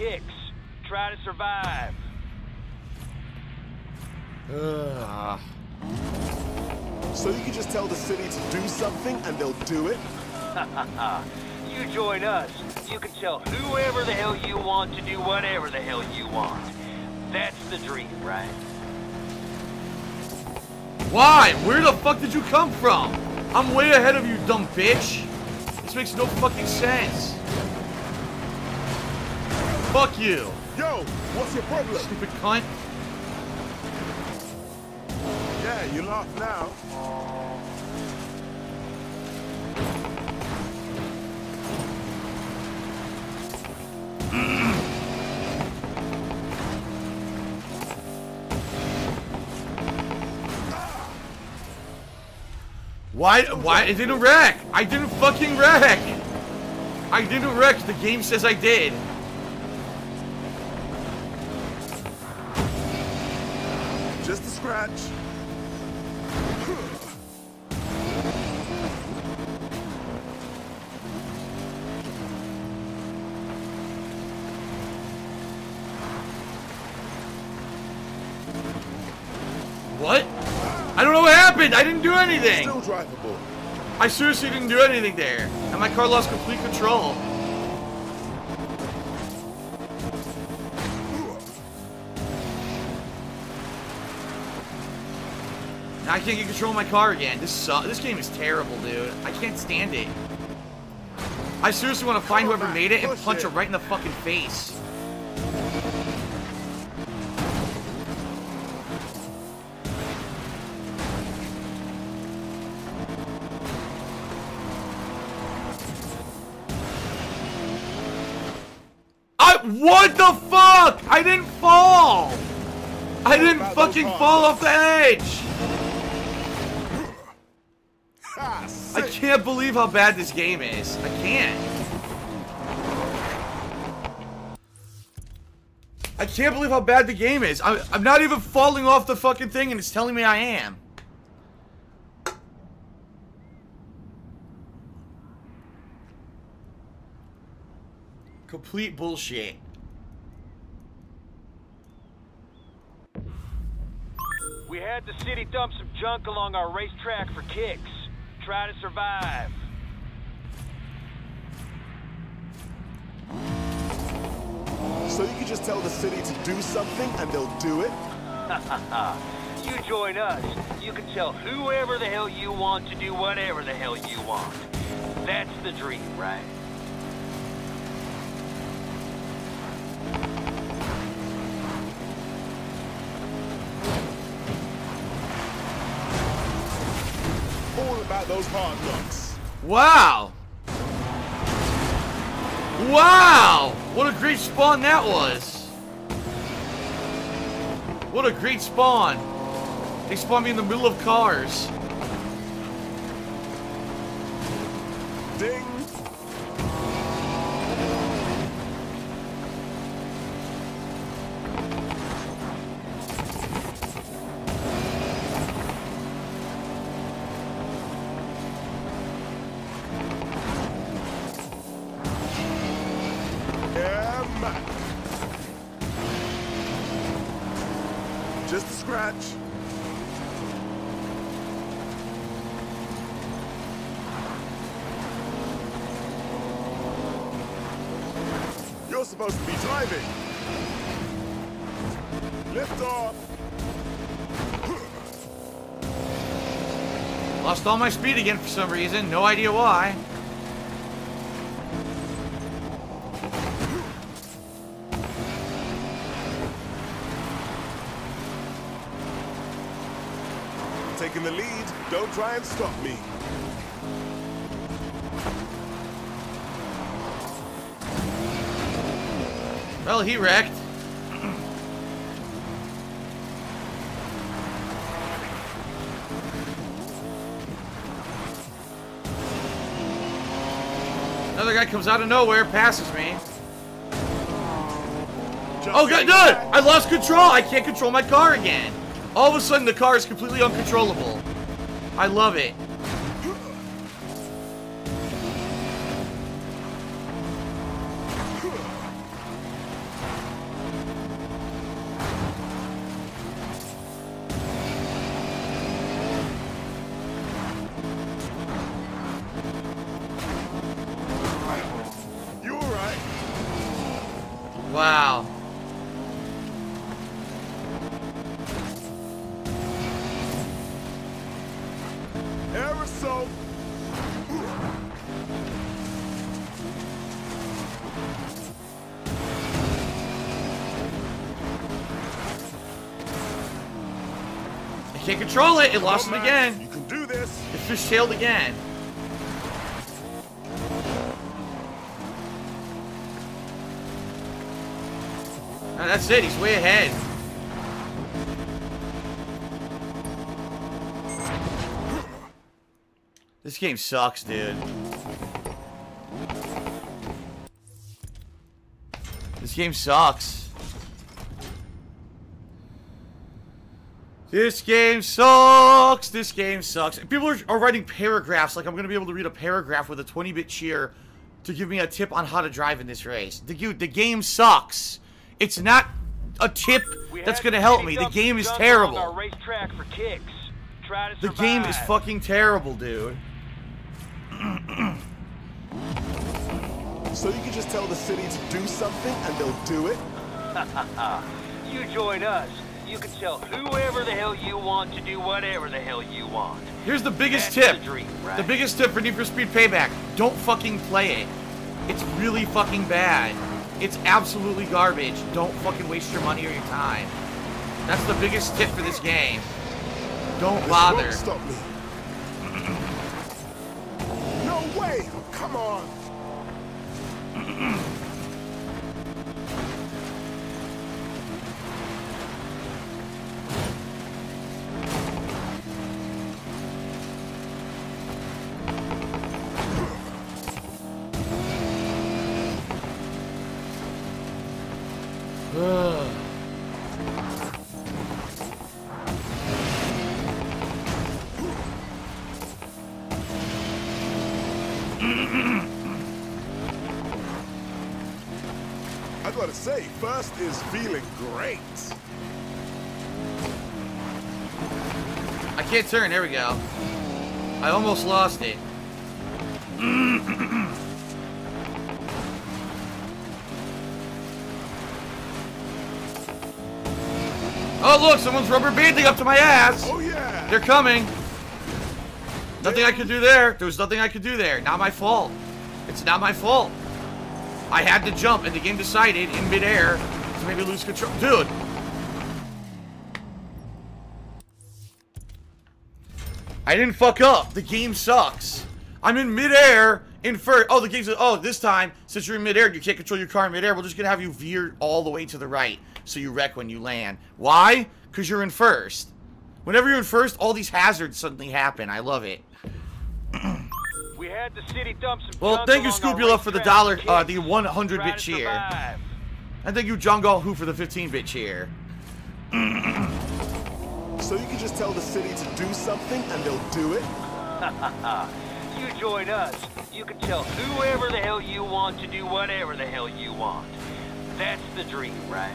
kicks. Try to survive. Ugh. So you can just tell the city to do something and they'll do it? you join us. You can tell whoever the hell you want to do whatever the hell you want. That's the dream, right? Why? Where the fuck did you come from? I'm way ahead of you, dumb bitch. This makes no fucking sense. Fuck you, Yo, what's your problem? stupid cunt. Yeah, you laugh now. Why? Why? It didn't wreck. I didn't fucking wreck. I didn't wreck. The game says I did. Scratch. What? I don't know what happened. I didn't do anything. Still drivable. I seriously didn't do anything there. And my car lost complete control. Now I can't get control of my car again. This su This game is terrible, dude. I can't stand it. I seriously want to find whoever made it and punch it. her right in the fucking face. I what the fuck? I didn't fall. I didn't fucking fall off the edge. Ha, I can't believe how bad this game is. I can't. I can't believe how bad the game is. I, I'm not even falling off the fucking thing and it's telling me I am. Complete bullshit. We had the city dump some junk along our racetrack for kicks. Try to survive. So you can just tell the city to do something and they'll do it? You join us. You can tell whoever the hell you want to do whatever the hell you want. That's the dream, right? About those hard knocks. Wow. Wow! What a great spawn that was. What a great spawn. They spawned me in the middle of cars. Ding. Supposed to be driving. Lift off. Lost all my speed again for some reason. No idea why. Taking the lead. Don't try and stop me. Well, he wrecked. Another guy comes out of nowhere, passes me. Just Oh, god, no! I lost control! I can't control my car again! All of a sudden, the car is completely uncontrollable. I love it. Control it. It lost him again. You can do this. It fishtailed again. Ah, that's it. He's way ahead. This game sucks, dude. This game sucks. This game sucks. This game sucks. People are, are writing paragraphs like I'm going to be able to read a paragraph with a 20-bit cheer to give me a tip on how to drive in this race. The, the game sucks. It's not a tip We that's going to to help me. The game is terrible. along Our racetrack for kicks. Try to The game is fucking terrible, dude. So you can just tell the city to do something and they'll do it? You join us. You can tell whoever the hell you want to do whatever the hell you want. Here's the biggest That's tip. the dream, right? The biggest tip for Need for Speed Payback. Don't fucking play it. It's really fucking bad. It's absolutely garbage. Don't fucking waste your money or your time. That's the biggest tip for this game. Don't bother. stop me. no way! Come on! gotta say, first is feeling great. I can't turn. There we go. I almost lost it. oh, look. Someone's rubber banding up to my ass. Oh yeah! They're coming. Nothing I could do there. There was nothing I could do there. Not my fault. It's not my fault. I had to jump, and the game decided in midair to maybe lose control. Dude. I didn't fuck up. The game sucks. I'm in midair in first. Oh, the game's. Oh, this time, since you're in midair, you can't control your car in midair. We're just gonna have you veer all the way to the right, so you wreck when you land. Why? Because you're in first. Whenever you're in first, all these hazards suddenly happen. I love it. Well, thank you, along our Scrupula, for the dollar, uh, the 100 Try bit cheer. survive. And thank you, Jungle Who, for the 15 bit cheer. So you can just tell the city to do something and they'll do it? You join us. You can tell whoever the hell you want to do whatever the hell you want. That's the dream, right?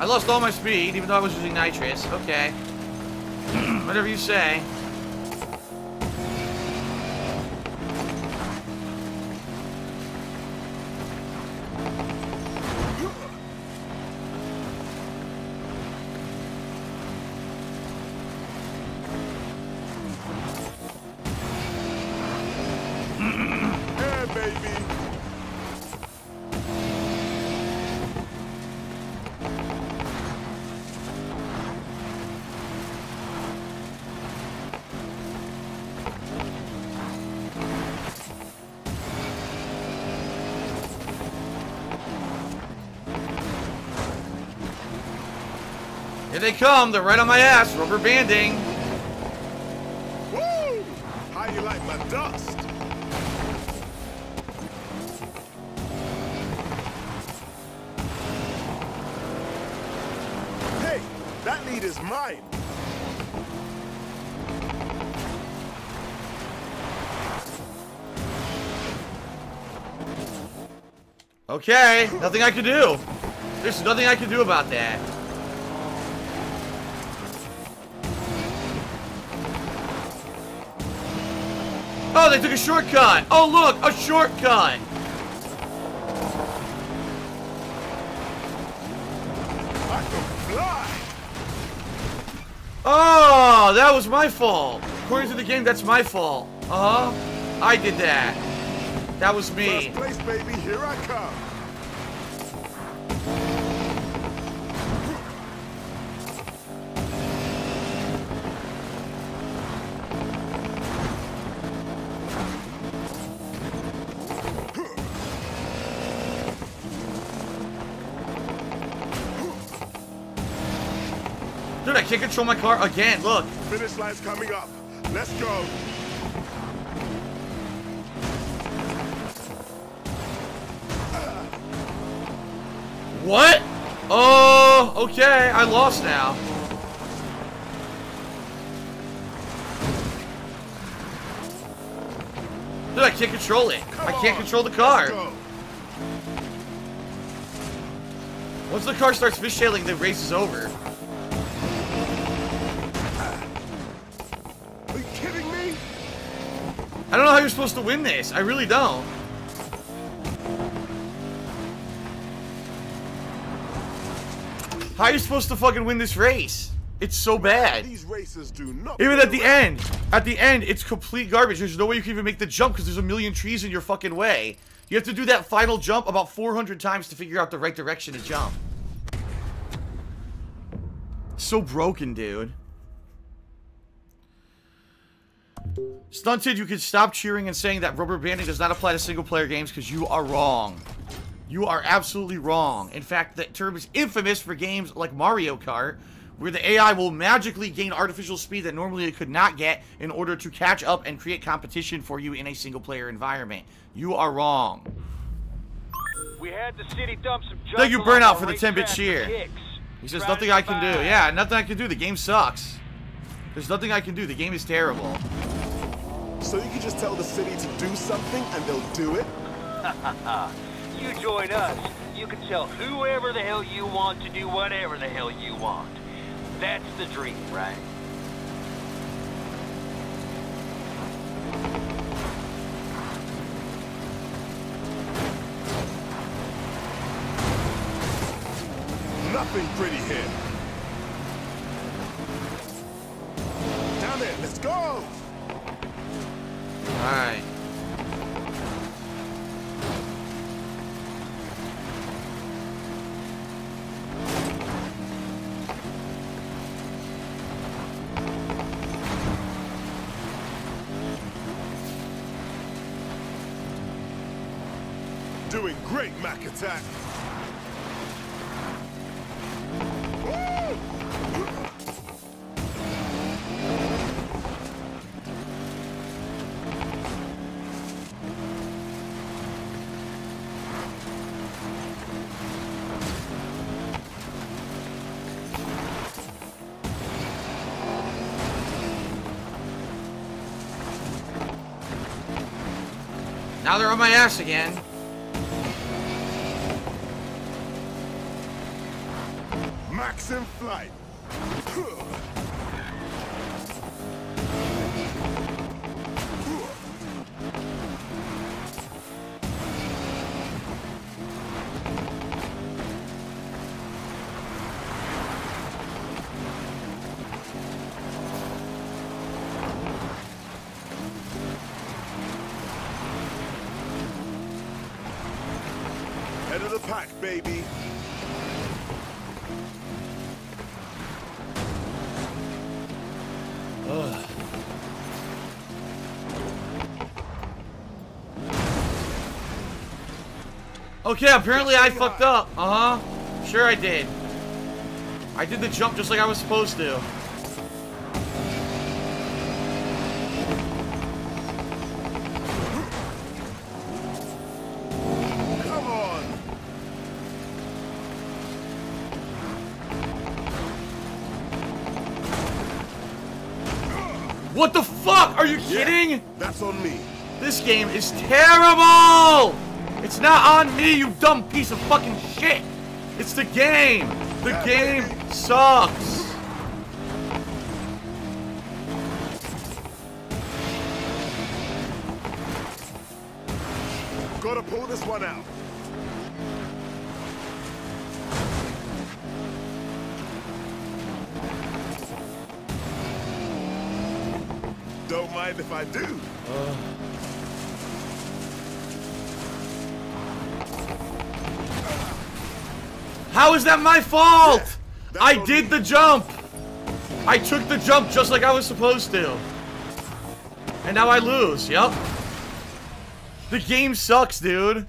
I lost all my speed, even though I was using nitrous. Okay. Whatever you say. Here they come. They're right on my ass. Rubber banding. Woo! How you like my dust? Hey, that lead is mine. Okay, nothing I can do. There's nothing I can do about that. Oh, they took a shortcut. Oh, look, a shortcut. Oh, that was my fault. According to the game, that's my fault. Uh-huh. I did that. That was me. First place, baby. Here I come. Can't control my car again. Look. Finish line's coming up. Let's go. What? Oh, okay. I lost now. Dude, I can't control it. Come I can't on, control the car. Once the car starts fishtailing, the race is over. I don't know how you're supposed to win this. I really don't. How are you supposed to fucking win this race? It's so bad. These racers do not. Even at the end, at the end, it's complete garbage. There's no way you can even make the jump because there's a million trees in your fucking way. You have to do that final jump about 400 times to figure out the right direction to jump. So broken, dude. Stunted, you can stop cheering and saying that rubber banding does not apply to single-player games because you are wrong. You are absolutely wrong. In fact, that term is infamous for games like Mario Kart, where the AI will magically gain artificial speed that normally it could not get in order to catch up and create competition for you in a single-player environment. You are wrong. We had the city dump some junk Thank you, Burnout, for the racetrack 10-bit for cheer. He says, nothing I can do. Yeah, nothing I can do. The game sucks. There's nothing I can do. The game is terrible. So you can just tell the city to do something and they'll do it? You join us, you can tell whoever the hell you want to do whatever the hell you want. That's the dream, right? Nothing pretty here. Doing great, Mac Attack. Now they're on my ass again. Max in flight. Head of the pack, baby. Okay, apparently I fucked up. Uh-huh. Sure I did. I did the jump just like I was supposed to. Come on. What the fuck? Are you Yeah, kidding? That's on me. This game is terrible! It's It's not on me, you dumb piece of fucking shit. It's the game. The game sucks. Gotta pull this one out. Don't mind if I do. Uh, How is that my fault? that's I did the jump. I took the jump just like I was supposed to. And now I lose. Yep. The game sucks, dude.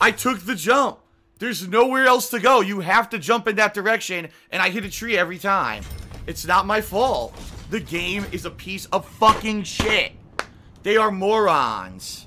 I took the jump. There's nowhere else to go. You have to jump in that direction, and I hit a tree every time. It's not my fault. The game is a piece of fucking shit. They are morons.